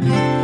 Yeah.